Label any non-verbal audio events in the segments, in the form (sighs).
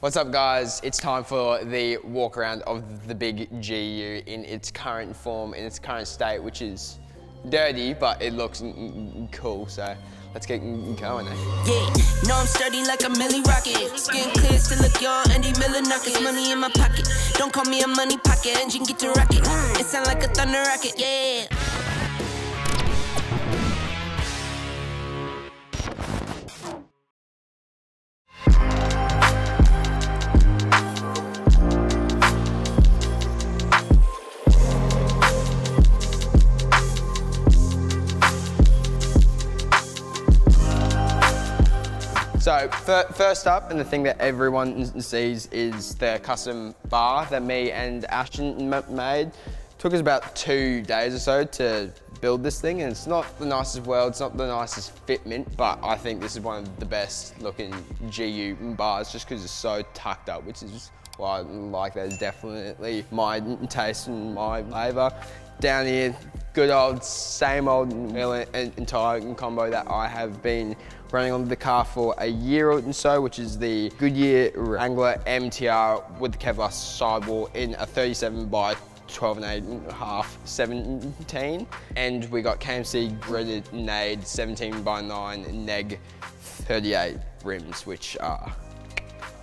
What's up guys? It's time for the walk around of the big GU in its current form, in its current state, which is dirty, but it looks cool, so let's get going. Eh? Yeah, no, I'm sturdy like a milli rocket. Skin clear, still look young, Andy Miller knockers, money in my pocket. Don't call me a money pocket, engine get to rocket. It sound like a thunder rocket, yeah. First up, and the thing that everyone sees is the custom bar that me and Ashton made. Took us about two days or so to build this thing, and it's not the nicest world, it's not the nicest fitment, but I think this is one of the best looking GU bars just because it's so tucked up, which is why I like that. It's definitely my taste and my flavour. Down here, good old, same old and entire combo that I have been running on the car for a year or so, which is the Goodyear Wrangler MTR with the Kevlar sidewall in a 37 by 12 and 8 and a half, 17. And we got KMC Grenade 17 by 9 neg 38 rims, which are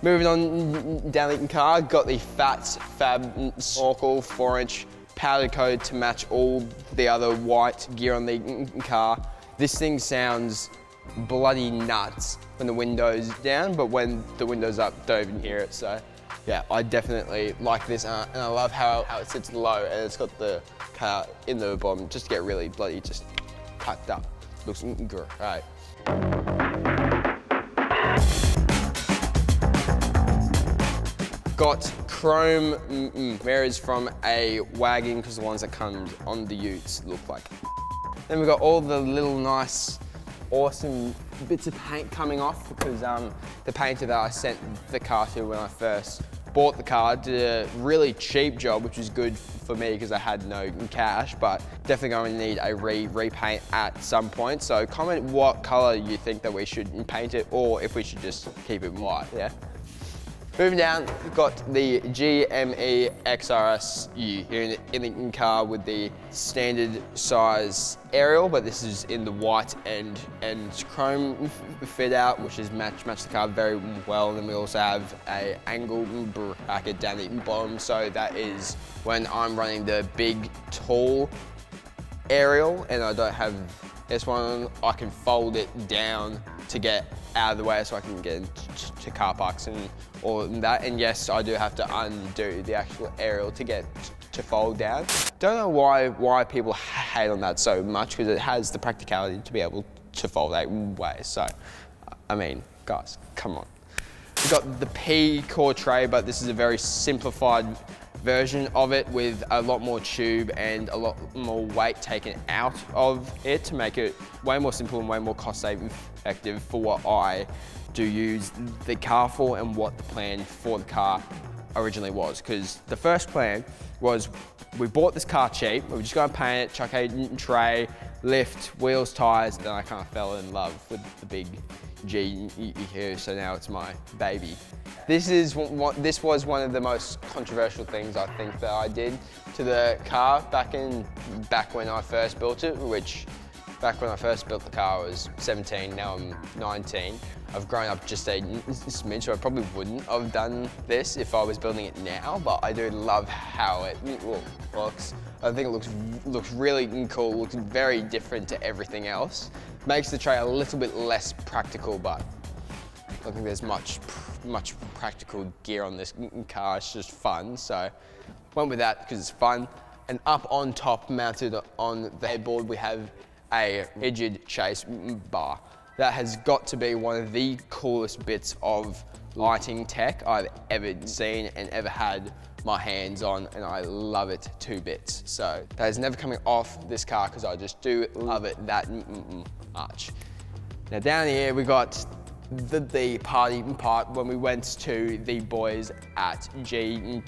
Moving on down the car, got the Fats Fab Snorkel 4 inch powder coat to match all the other white gear on the car. This thing sounds bloody nuts when the window's down, but when the window's up, don't even hear it. So yeah, I definitely like this uh, and I love how, how it sits low and it's got the car in the bottom just to get really bloody just tucked up. Looks great. Got chrome mirrors from a wagon because the ones that come on the utes look like. Then we've got all the little nice awesome bits of paint coming off because um, the painter that I sent the car to when I first bought the car did a really cheap job, which was good for me because I had no cash, but definitely going to need a re repaint at some point. So comment what color you think that we should paint it or if we should just keep it white, yeah? Moving down, we've got the GME XRSU here in the, in the car with the standard size aerial, but this is in the white and and chrome fit out, which is match match the car very well. And then we also have a angle bracket down the bottom, so that is when I'm running the big tall aerial and I don't have this one, I can fold it down to get out of the way so I can get to car parks and all that. And yes, I do have to undo the actual aerial to get to fold down. Don't know why why people hate on that so much because it has the practicality to be able to fold that way. So, I mean, guys, come on. We've got the PCOR tray, but this is a very simplified version of it with a lot more tube and a lot more weight taken out of it to make it way more simple and way more cost effective for what I do use the car for and what the plan for the car originally was. Because the first plan was we bought this car cheap, we were just gonna paint it, chuck it in a tray, lift, wheels, tires, then I kind of fell in love with the big G here, so now it's my baby. This is what this was one of the most controversial things I think that I did to the car back in back when I first built it, which back when I first built the car I was 17, now I'm 19. I've grown up just a smidge, so I probably wouldn't have done this if I was building it now, but I do love how it looks. I think it looks looks really cool, looks very different to everything else. Makes the tray a little bit less practical, but I don't think there's much much practical gear on this car. It's just fun, so went with that because it's fun. And up on top, mounted on the headboard, we have a rigid chase bar. That has got to be one of the coolest bits of lighting tech I've ever seen and ever had my hands on and I love it two bits. So that is never coming off this car because I just do love it that much. Now down here we got the, the party part when we went to the boys at G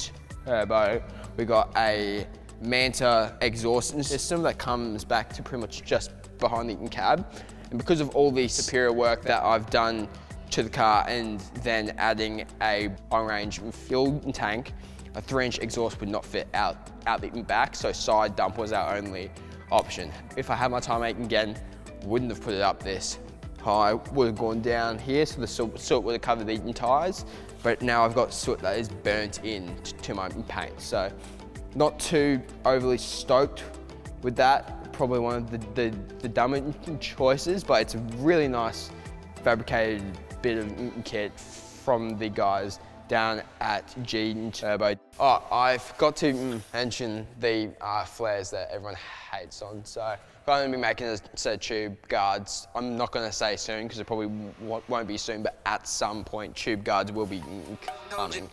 Turbo. We got a Manta exhaust system that comes back to pretty much just behind the cab. And because of all the superior work that I've done to the car and then adding a long-range fuel tank, a three-inch exhaust would not fit out, out the back, so side dump was our only option. If I had my time again, wouldn't have put it up this high, would have gone down here, so the soot, soot would have covered the tyres, but now I've got soot that is burnt in to my paint. So not too overly stoked with that. Probably one of the, the, the choices, but it's a really nice fabricated bit of kit from the guys down at G Turbo. Oh, I forgot to mention the uh, flares that everyone hates on. So I'm going to be making a set of tube guards. I'm not going to say soon because it probably won't be soon, but at some point tube guards will be coming.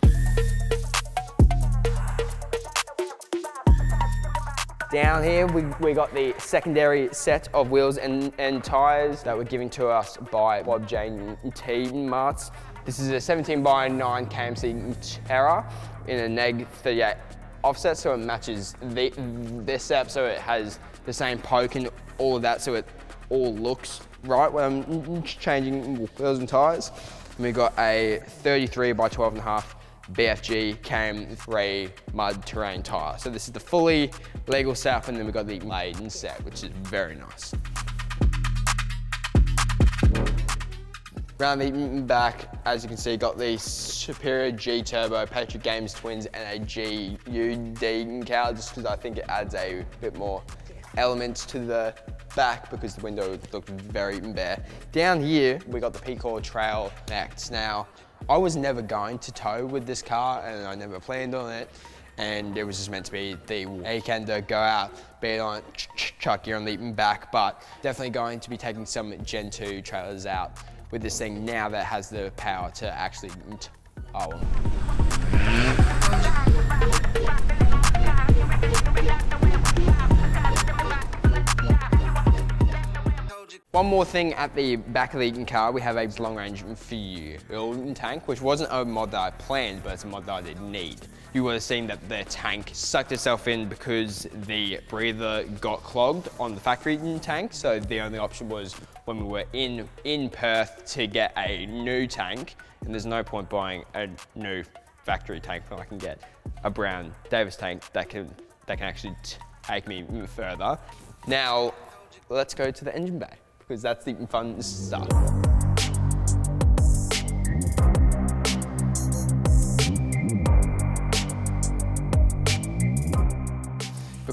Down here, we, we got the secondary set of wheels and, and tyres that were given to us by Bob J T Marts. This is a 17 by 9 KMC Terra in a neg 38 offset, so it matches the, this setup, so it has the same poke and all of that, so it all looks right when I'm changing wheels and tyres. And we got a 33 by 12 and a half BFG KM3 mud terrain tyre. So this is the fully legal setup and then we've got the maiden set, which is very nice. Round the back, as you can see, got the Superior G Turbo Patriot Games Twins and a GU decal, just because I think it adds a bit more elements to the back because the window looked very bare. Down here, we got the PCOR Trail Connect. Now, I was never going to tow with this car and I never planned on it. And it was just meant to be the weekend to go out, be it on ch chuck your leaping back, but definitely going to be taking some Gen 2 trailers out with this thing now that has the power to actually them. Oh, One more thing at the back of the Eaton car, we have a long range fuel tank, which wasn't a mod that I planned, but it's a mod that I did need. You would have seen that the tank sucked itself in because the breather got clogged on the factory tank. So the only option was when we were in, in Perth to get a new tank. And there's no point buying a new factory tank when I can get a Brown Davis tank that can, that can actually take me further. Now, let's go to the engine bay because that's the fun stuff.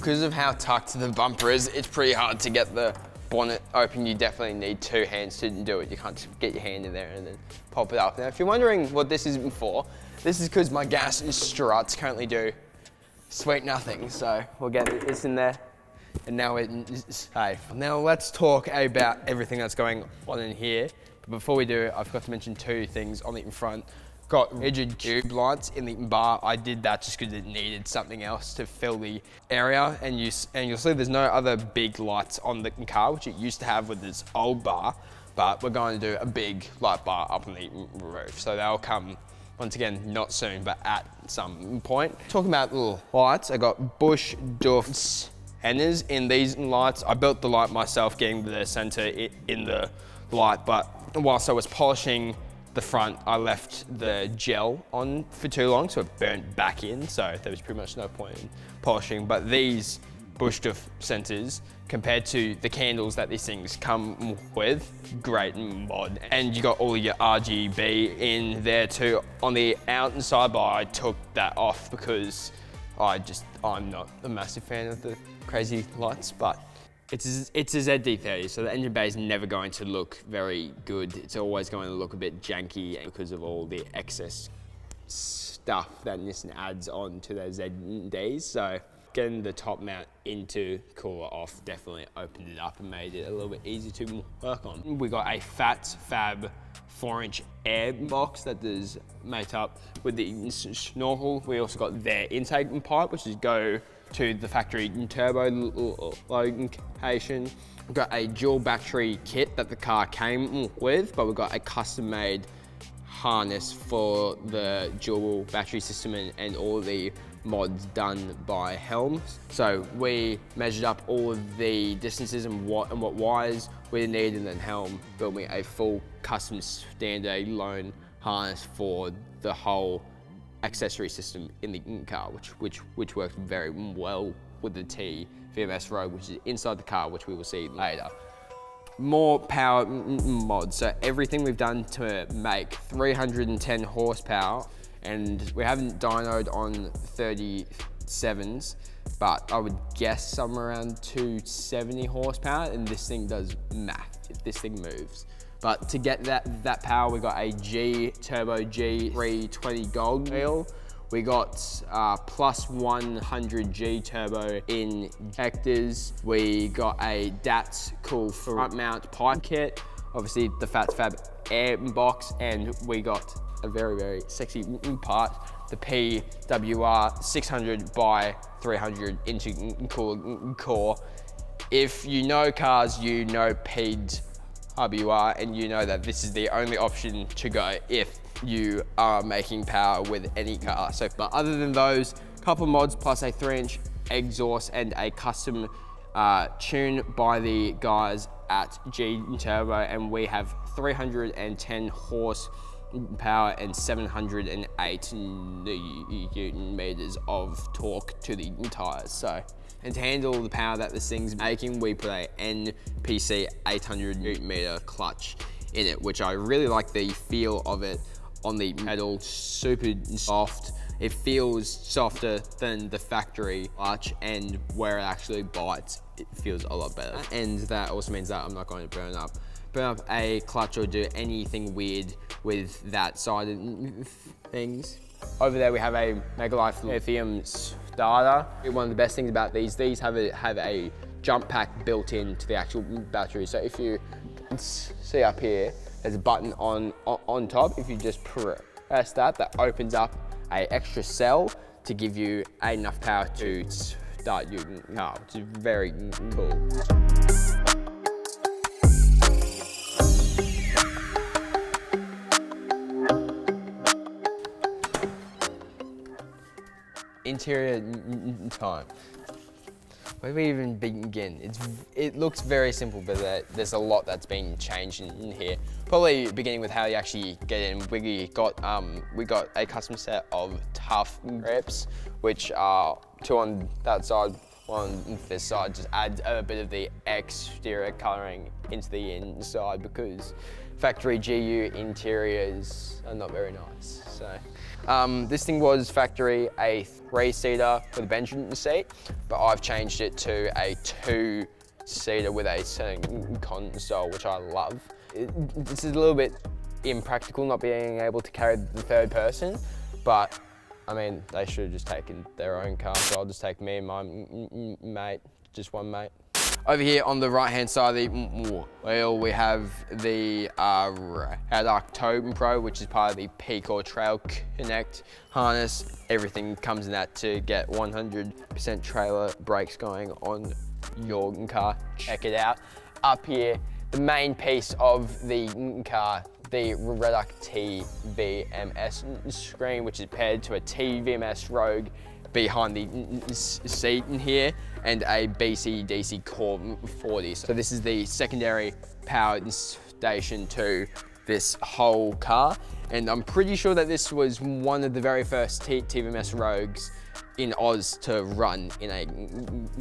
Because of how tucked the bumper is, it's pretty hard to get the bonnet open. You definitely need two hands to do it. You can't just get your hand in there and then pop it up. Now, if you're wondering what this is for, this is because my gas struts currently do sweet nothing. So we'll get this in there and now it's safe. Now let's talk about everything that's going on in here. But before we do, I forgot to mention two things on the in front. Got rigid tube lights in the bar. I did that just because it needed something else to fill the area. And, you, and you'll see there's no other big lights on the car, which it used to have with this old bar. But we're going to do a big light bar up on the roof. So they'll come once again, not soon, but at some point. Talking about little lights, I got Bush Duff's hangers in these lights. I built the light myself, getting the center in the light, but whilst I was polishing the front, I left the gel on for too long, so it burnt back in, so there was pretty much no point in polishing. But these Bushduff centers, compared to the candles that these things come with, great mod. And you got all your RGB in there too. On the out outside, but I took that off because I just, I'm not a massive fan of the crazy lights, but it's a, it's a ZD30, so the engine bay is never going to look very good. It's always going to look a bit janky because of all the excess stuff that Nissan adds on to their ZDs. So getting the top mount into cooler off definitely opened it up and made it a little bit easier to work on. We got a Fat Fab four inch air box that is made up with the snorkel. We also got their intake pipe, which is go to the factory turbo location. We've got a dual battery kit that the car came with, but we've got a custom made harness for the dual battery system and, and all the mods done by Helms. So we measured up all of the distances and what and what wires we need and then Helm built me a full custom standalone harness for the whole accessory system in the car, which which which works very well with the T VMS Rogue, which is inside the car, which we will see later. More power mods. So everything we've done to make 310 horsepower, and we haven't dynoed on 37s, but I would guess somewhere around 270 horsepower, and this thing does math. This thing moves. But to get that, that power, we got a G Turbo G320 Gold wheel. We got uh, plus 100 G turbo in injectors. We got a DATS cool front mount pipe kit. Obviously the Fats Fab air box and we got a very, very sexy part, the PWR 600 by 300 intercooler core. If you know cars, you know PED RBUR and you know that this is the only option to go if you are making power with any car. So, but other than those, couple mods plus a three inch exhaust and a custom uh, tune by the guys at G Turbo and we have 310 horse power and 708 newton meters of torque to the tires. So and to handle the power that this thing's making, we put a NPC 800 newton meter clutch in it, which I really like the feel of it on the pedal, super soft. It feels softer than the factory clutch and where it actually bites, it feels a lot better. And that also means that I'm not going to burn up burn up a clutch or do anything weird with that side of things. Over there we have a Megalife lithium starter. One of the best things about these, these have a, have a jump pack built into the actual battery. So if you see up here, there's a button on, on top. If you just press that, that opens up a extra cell to give you enough power to start car, which is very cool. Interior time. Where do we even begin? It's, it looks very simple, but there's a lot that's been changed in, here. Probably beginning with how you actually get in. We got um, we got a custom set of tough grips, which are two on that side, one on this side. Just adds a bit of the exterior coloring into the inside because factory GU interiors are not very nice. So um, this thing was factory a three-seater with a bench seat, but I've changed it to a two-seater with a certain console, which I love. This is a little bit impractical not being able to carry the third person, but I mean, they should have just taken their own car, so I'll just take me and my mate, just one mate. Over here on the right hand side of the wheel, we have the uh, Totem Pro, which is part of the PCOR Trail Connect harness. Everything comes in that to get 100% trailer brakes going on your car. Check it out. Up here, the main piece of the car, the Redarc TVMS screen, which is paired to a TVMS Rogue behind the seat in here and a BC DC Core 40. So this is the secondary power station to this whole car. And I'm pretty sure that this was one of the very first TVMS Rogues in Oz to run in a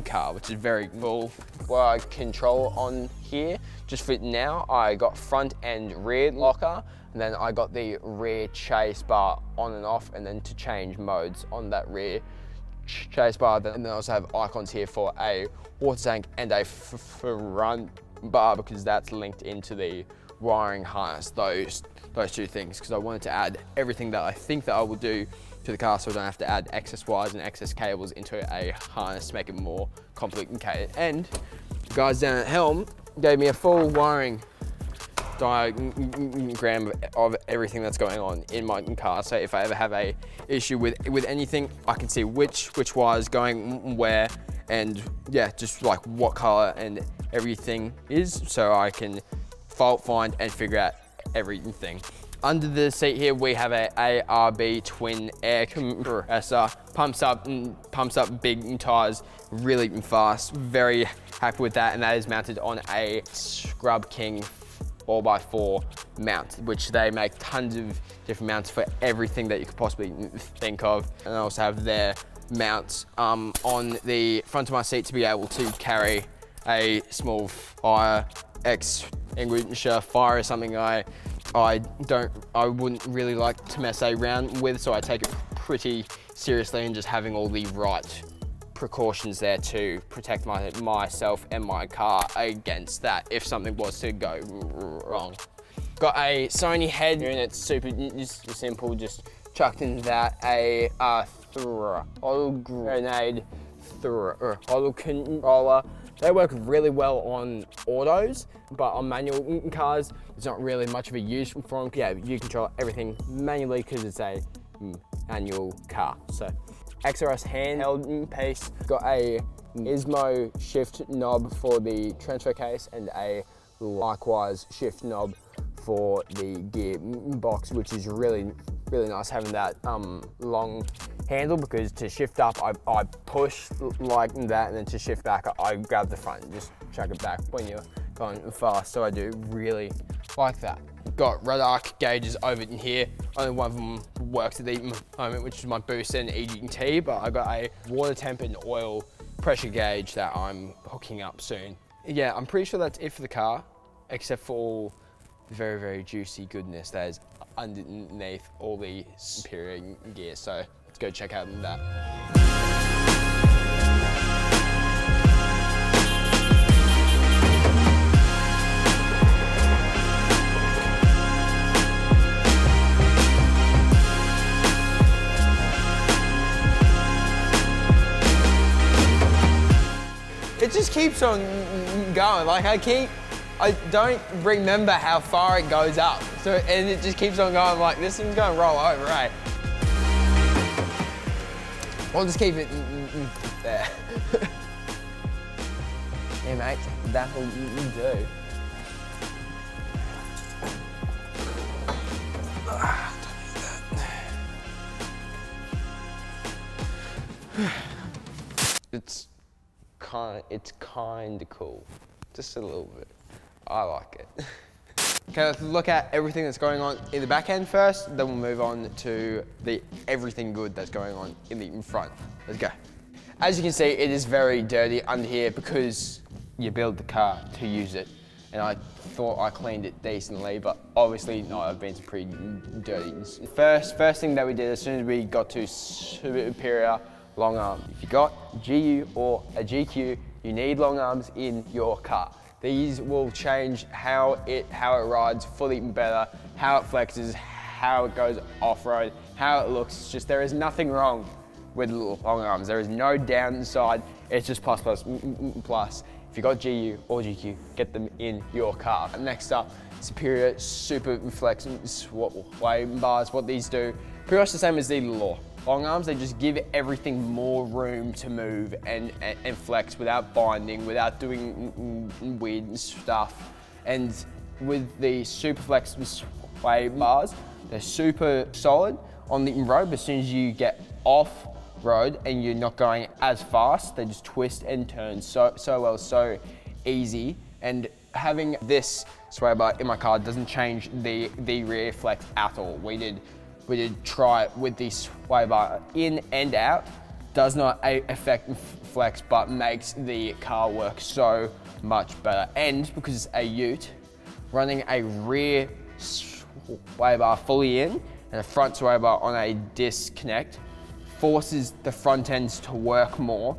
car, which is very cool. Well, control on here, just for now, I got front and rear locker, and then I got the rear chase bar on and off, and then to change modes on that rear chase bar. And then I also have icons here for a water tank and a front bar because that's linked into the wiring harness, those, those two things, because I wanted to add everything that I think that I will do to the car so I don't have to add excess wires and excess cables into a harness to make it more complicated. And guys down at Helm gave me a full wiring diagram of everything that's going on in my car. So if I ever have a issue with with anything, I can see which which wire is going where, and yeah, just like what color and everything is, so I can fault find and figure out everything. Under the seat here, we have a ARB twin air compressor. Pumps up, and pumps up big tires really fast. Very happy with that. And that is mounted on a Scrub King 4x4 mount, which they make tons of different mounts for everything that you could possibly think of. And I also have their mounts um, on the front of my seat to be able to carry a small fire extinguisher fire is something I I don't I wouldn't really like to mess around with so I take it pretty seriously and just having all the right precautions there to protect my, myself and my car against that if something was to go wrong. Got a Sony head unit, super just simple, just chucked into that. A uh, auto grenade, auto controller. They work really well on autos, but on manual cars, it's not really much of a use for them. Yeah, you control everything manually because it's a manual car. So XRS handheld piece, got a Ismo shift knob for the transfer case and a likewise shift knob for the gear box, which is really, really nice having that um, long handle because to shift up, I, I push like that and then to shift back, I grab the front and just chuck it back when you're going fast. So I do really like that. Got Redarc gauges over in here. Only one of them works at the moment, which is my boost and EGT, but I got a water temp and oil pressure gauge that I'm hooking up soon. Yeah, I'm pretty sure that's it for the car, except for all the very, very juicy goodness that is underneath all the superior gear. So let's go check out that. It just keeps on going. Like I keep, I don't remember how far it goes up. So, and it just keeps on going like, this thing's gonna roll over, right? I'll just keep it mm, mm, mm, there. (laughs) yeah, mate, that'll do. (sighs) it's kind, it's kind of cool, just a little bit. I like it. (laughs) okay, let's look at everything that's going on in the back end first, then we'll move on to the everything good that's going on in the in front. Let's go. As you can see, it is very dirty under here because you build the car to use it. And I thought I cleaned it decently, but obviously not, I've been pretty dirty. First, first thing that we did as soon as we got to Superior, long arm. If you got GU or a GQ, you need long arms in your car. These will change how it how it rides fully better, how it flexes, how it goes off-road, how it looks. Just there is nothing wrong with long arms. There is no downside. It's just plus, plus, plus. If you got GU or GQ, get them in your car. Next up, Superior Super Flex Sway bars. What these do, pretty much the same as the Law long arms, they just give everything more room to move and, and, and flex without binding, without doing weird stuff. And with the Superflex sway bars, they're super solid on the road, as soon as you get off road and you're not going as fast, they just twist and turn so, so well, so easy. And having this sway bar in my car doesn't change the, the rear flex at all. We did we did try it with this sway bar in and out. Does not affect flex, but makes the car work so much better. And because it's a ute, running a rear sway bar fully in and a front sway bar on a disconnect forces the front ends to work more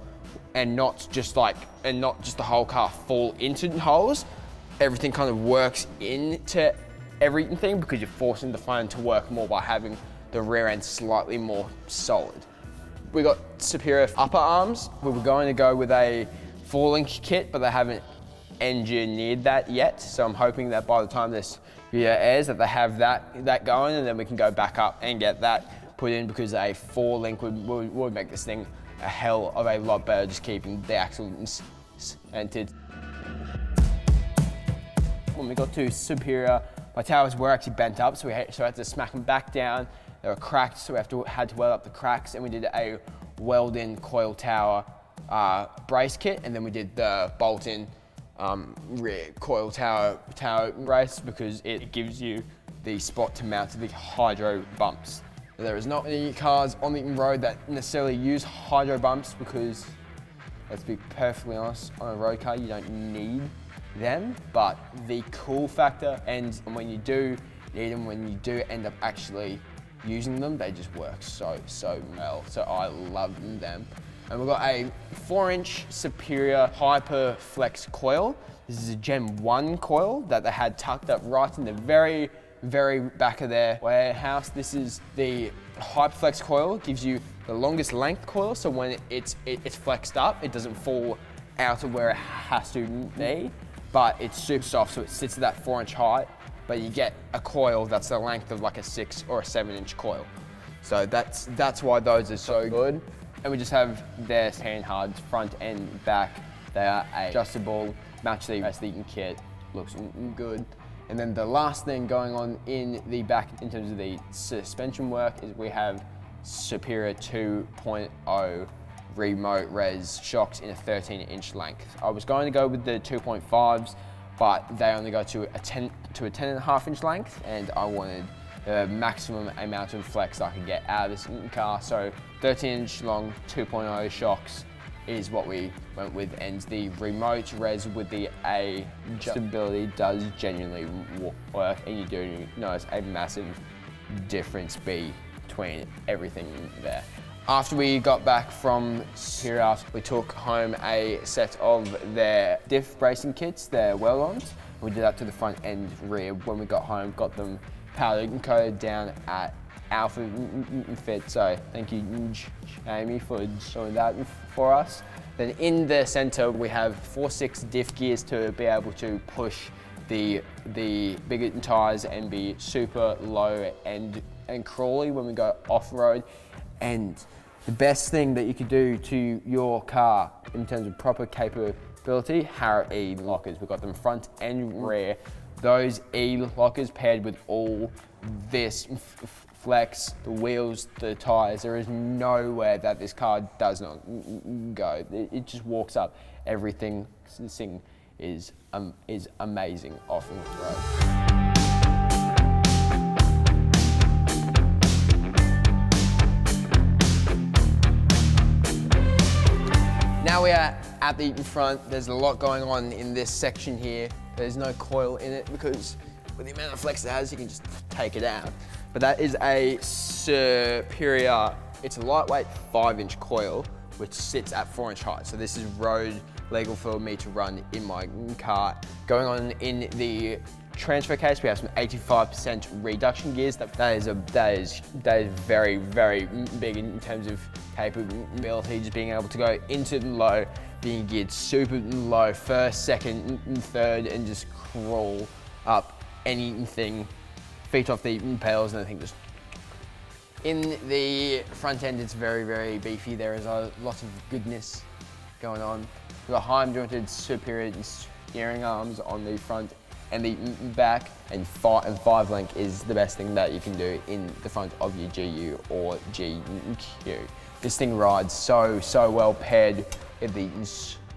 and not just like, and not just the whole car fall into holes. Everything kind of works into everything because you're forcing the phone to work more by having the rear end slightly more solid. We got superior upper arms. We were going to go with a four link kit, but they haven't engineered that yet. So I'm hoping that by the time this video airs that they have that, that going and then we can go back up and get that put in because a four link would, would, would make this thing a hell of a lot better just keeping the axle centered. When we got to Superior, my towers were actually bent up, so we had, so I had to smack them back down. They were cracked, so we have to, had to weld up the cracks, and we did a weld-in coil tower uh, brace kit, and then we did the bolt-in um, rear coil tower tower brace because it gives you the spot to mount the hydro bumps. There is not any cars on the road that necessarily use hydro bumps because, let's be perfectly honest, on a road car you don't need them, but the cool factor and when you do need them, when you do end up actually using them, they just work so, so well. So I love them. And we've got a four inch Superior Hyper Flex coil. This is a Gen 1 coil that they had tucked up right in the very very back of their warehouse. This is the Hyperflex coil, it gives you the longest length coil, so when it's, it, it's flexed up, it doesn't fall out of where it has to be, but it's super soft, so it sits at that four inch height, but you get a coil that's the length of like a six or a seven inch coil. So that's, that's why those are so good. And we just have their panhards front and back. They are adjustable, match the rest of the kit, looks good. And then the last thing going on in the back in terms of the suspension work is we have Superior 2.0 remote res shocks in a 13 inch length. I was going to go with the 2.5s, but they only go to a 10 to a 10 and a half inch length and I wanted the maximum amount of flex I could get out of this car. So 13 inch long 2.0 shocks is what we went with and the remote res with the A adjustability does genuinely work and you do notice a massive difference between everything there. After we got back from Superior, we took home a set of their diff bracing kits, their well-ons. We did that to the front and rear when we got home, got them powdered and coated down at Alpha Fit. So thank you, Jamie, for doing that for us. Then in the center, we have four six diff gears to be able to push the the bigger tires and be super low and and crawly when we go off road. And the best thing that you could do to your car in terms of proper capability, Harrop E lockers. We've got them front and rear. Those E lockers paired with all this flex, the wheels, the tires. There is nowhere that this car does not go. It, just walks up. Everything this thing is um, is amazing off the road. Now we are at the front. There's a lot going on in this section here. There's no coil in it because with the amount of flex it has, you can just take it out. But that is a superior, it's a lightweight five inch coil, which sits at four inch height. So this is road legal for me to run in my car. Going on in the transfer case, we have some 85% reduction gears. That, that is a that is that is very very big in terms of capability, just being able to go into the low, being geared super low, first, second, third, and just crawl up anything feet off the pails and I think just in the front end it's very very beefy there is a lot of goodness going on got high jointed superior steering arms on the front and the back and five, and five link is the best thing that you can do in the front of your GU or GQ. This thing rides so, so well paired with the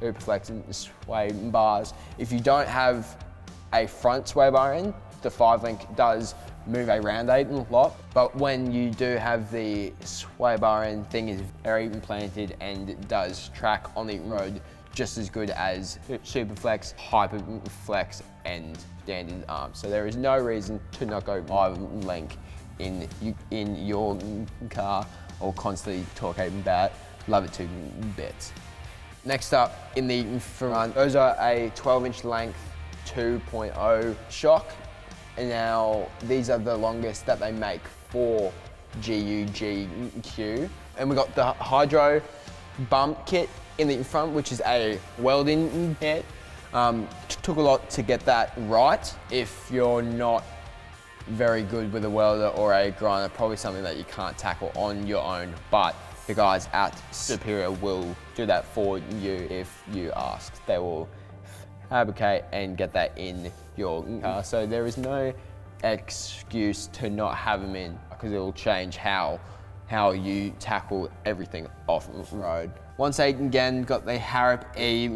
Superflex and sway bars. If you don't have a front sway bar in, the five link does move around a lot, but when you do have the sway bar and thing is very implanted and does track on the road just as good as Superflex, Hyperflex, and standard arms. So there is no reason to not go five link in in your car or constantly talking about love it to bits. Next up in the front, those are a 12 inch length 2.0 shock and now these are the longest that they make for GUGQ. And we got the Hydro bump kit in the front, which is a welding kit. Um, took a lot to get that right. If you're not very good with a welder or a grinder, probably something that you can't tackle on your own, but the guys at Superior will do that for you if you ask. They will fabricate and get that in your car. So there is no excuse to not have them in because it'll change how how you tackle everything off mm-hmm. road. Once again got the Harrop E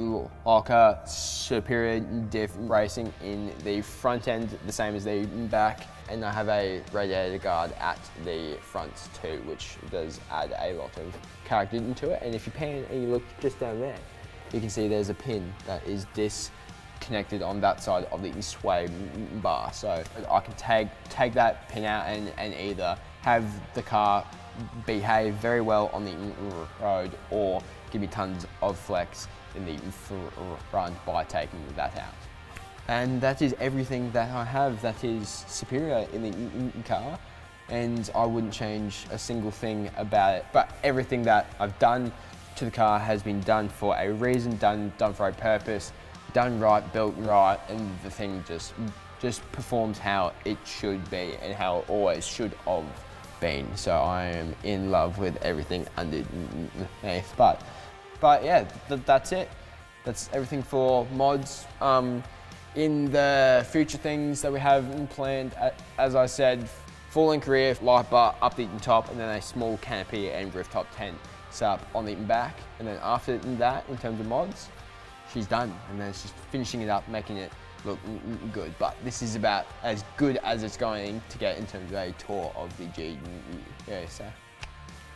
locker superior diff mm. racing in the front end, the same as the back, and I have a radiator guard at the front too, which does add a lot of character into it. And if you pan and you look just down there, you can see there's a pin that is disconnected on that side of the sway bar. So I can take, take that pin out and, and either have the car behave very well on the road or give me tons of flex in the front by taking that out. And that is everything that I have that is superior in the car and I wouldn't change a single thing about it. But everything that I've done to the car has been done for a reason, done, done for a purpose, done right, built right, and the thing just, just performs how it should be and how it always should have been. So I am in love with everything underneath. But, but yeah, th that's it. That's everything for mods. Um, in the future things that we have planned, as I said, full length rear, light bar up the top, and then a small canopy and rooftop tent set up on the back. And then after that, in terms of mods, she's done. And then just finishing it up, making it look good. But this is about as good as it's going to get in terms of a tour of the G. Yeah, so.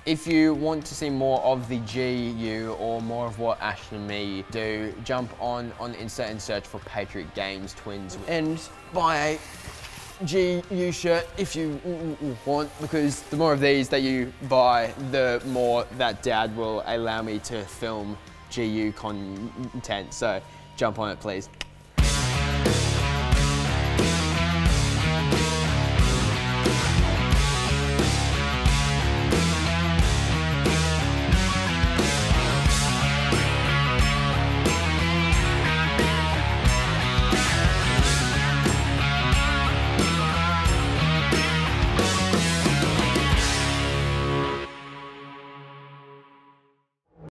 If you want to see more of the GU or more of what Ashton and me do, jump on on Insta and search for Patriot Games Twins and buy a GU shirt if you want because the more of these that you buy, the more that dad will allow me to film GU content. So jump on it please.